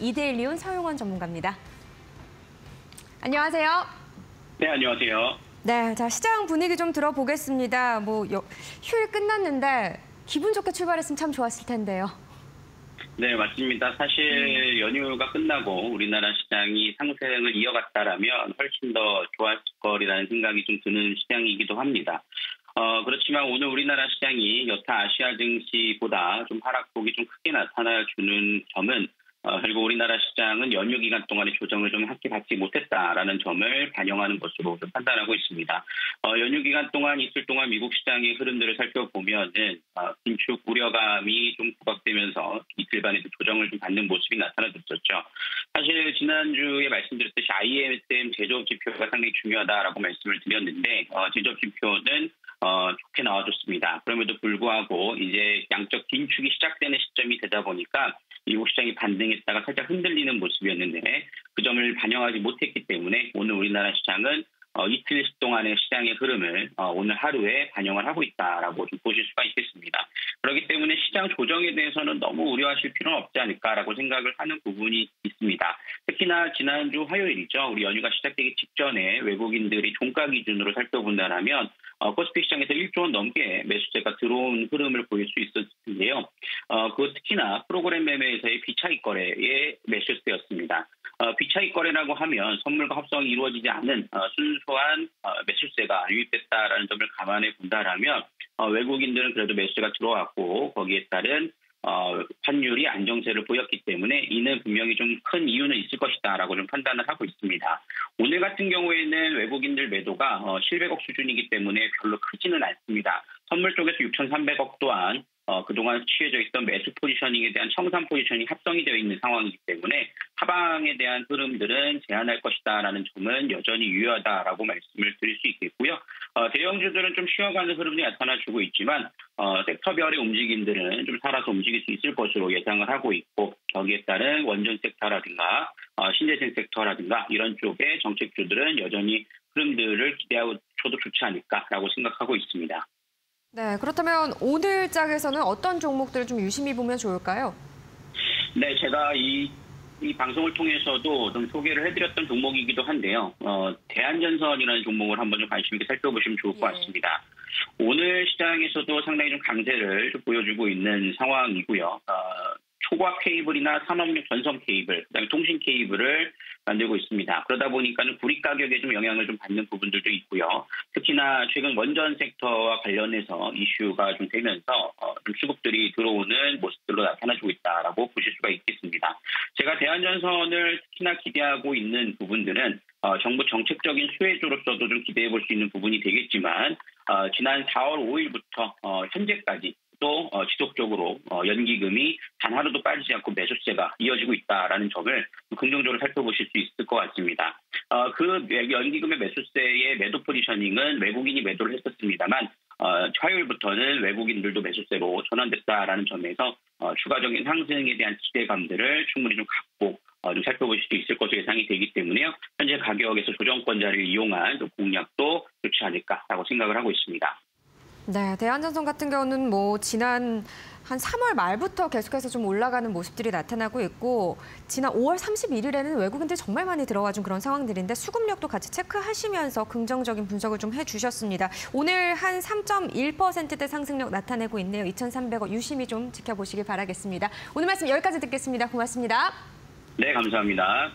이데일리온 서용원 전문가입니다. 안녕하세요. 네, 안녕하세요. 네, 자 시장 분위기 좀 들어보겠습니다. 뭐 여, 휴일 끝났는데 기분 좋게 출발했으면 참 좋았을 텐데요. 네, 맞습니다. 사실 연휴가 끝나고 우리나라 시장이 상승을 이어갔다라면 훨씬 더 좋았을 거리라는 생각이 좀 드는 시장이기도 합니다. 어, 그렇지만 오늘 우리나라 시장이 여타 아시아 증시보다 좀 하락폭이 좀 크게 나타나 주는 점은 어, 결국 우리나라 시장은 연휴 기간 동안에 조정을 좀 함께 받지 못했다라는 점을 반영하는 것으로 좀 판단하고 있습니다. 어, 연휴 기간 동안 있을 동안 미국 시장의 흐름들을 살펴보면은 어, 긴축 우려감이 좀 부각되면서 이틀간에도 조정을 좀 받는 모습이 나타나줬었죠. 사실 지난주에 말씀드렸듯이 IMM 제조업 지표가 상당히 중요하다라고 말씀을 드렸는데 어, 제조업 지표는 어, 좋게 나와줬습니다. 그럼에도 불구하고 이제 양적 긴축이 시작되는 시점이 되다 보니까 반등했다가 살짝 흔들리는 모습이었는데 그 점을 반영하지 못했기 때문에 오늘 우리나라 시장은 어, 이틀 동안의 시장의 흐름을 어, 오늘 하루에 반영을 하고 있다라고 좀 보실 수가 있겠습니다. 그렇기 때문에 시장 조정에 대해서는 너무 우려하실 필요는 없지 않을까라고 생각을 하는 부분이 있습니다. 특히나 지난주 화요일이죠. 우리 연휴가 시작되기 직전에 외국인들이 종가 기준으로 살펴본다면 어, 코스피 시장에서 1조 원 넘게 매수세가 들어온 흐름을 보일 수 있었을 텐데요. 어, 그 특히나 프로그램 매매에서의 비차익 거래의 매수세였습니다. 어, 비차익 거래라고 하면 선물과 합성이 이루어지지 않은 어, 순수한 어, 매수세가 유입됐다라는 점을 감안해 본다라면 어, 외국인들은 그래도 매수세가 들어왔고 거기에 따른 어, 환율이 안정세를 보였기 때문에 이는 분명히 좀 큰 이유는 있을 것이다라고 좀 판단을 하고 있습니다. 오늘 같은 경우에는 외국인들 매도가 어, 700억 수준이기 때문에 별로 크지는 않습니다. 선물 쪽에서 6,300억 또한 어, 그동안 취해져 있던 매수 포지셔닝에 대한 청산 포지션이 합성이 되어 있는 상황이기 때문에 하방에 대한 흐름들은 제한할 것이다라는 점은 여전히 유효하다라고 말씀을 드릴 수 있겠고요. 어, 대형주들은 좀 쉬어가는 흐름이 나타나주고 있지만 어, 섹터별의 움직임들은 좀 살아서 움직일 수 있을 것으로 예상을 하고 있고 거기에 따른 원전 섹터라든가 어, 신재생 섹터라든가 이런 쪽의 정책주들은 여전히 흐름들을 기대하고 저도 좋지 않을까라고 생각하고 있습니다. 네, 그렇다면 오늘 짝에서는 어떤 종목들을 좀 유심히 보면 좋을까요? 네, 제가 이, 이 방송을 통해서도 좀 소개를 해드렸던 종목이기도 한데요. 어, 대한전선이라는 종목을 한번 좀 관심 있게 살펴보시면 좋을 것 예. 같습니다. 오늘 시장에서도 상당히 좀 강세를 좀 보여주고 있는 상황이고요. 어, 초과 케이블이나 산업용 전선 케이블, 그다음에 통신 케이블을 만들고 있습니다. 그러다 보니까는 구리 가격에 좀 영향을 좀 받는 부분들도 있고요. 특히나 최근 원전 섹터와 관련해서 이슈가 좀 되면서 어, 좀 수급들이 들어오는 모습들로 나타나주고 있다라고 보실 수가 있겠습니다. 제가 대한전선을 특히나 기대하고 있는 부분들은 어, 정부 정책적인 수혜주로서도 좀 기대해 볼 수 있는 부분이 되겠지만 어, 지난 4월 5일부터 어, 현재까지 또 어, 지속적으로 어, 연기금이 단 하루도 빠지지 않고 매수세가 이어지고 있다라는 점을 긍정적으로 살펴보실 수 있을 것 같습니다. 어, 그 연기금의 매수세의 매도 포지셔닝은 외국인이 매도를 했었습니다만 화요일부터는 외국인들도 매수세로 전환됐다라는 점에서 추가적인 상승에 대한 기대감들을 충분히 좀 갖고 좀 살펴보실 수 있을 것으로 예상이 되기 때문에요. 현재 가격에서 조정권자를 이용한 공략도 좋지 않을까라고 생각을 하고 있습니다. 네, 대한전선 같은 경우는 뭐 지난 한 3월 말부터 계속해서 좀 올라가는 모습들이 나타나고 있고 지난 5월 31일에는 외국인들 정말 많이 들어와 준 그런 상황들인데 수급력도 같이 체크하시면서 긍정적인 분석을 좀 해주셨습니다. 오늘 한 3.1%대 상승력 나타내고 있네요. 2,300원 유심히 좀 지켜보시길 바라겠습니다. 오늘 말씀 여기까지 듣겠습니다. 고맙습니다. 네, 감사합니다.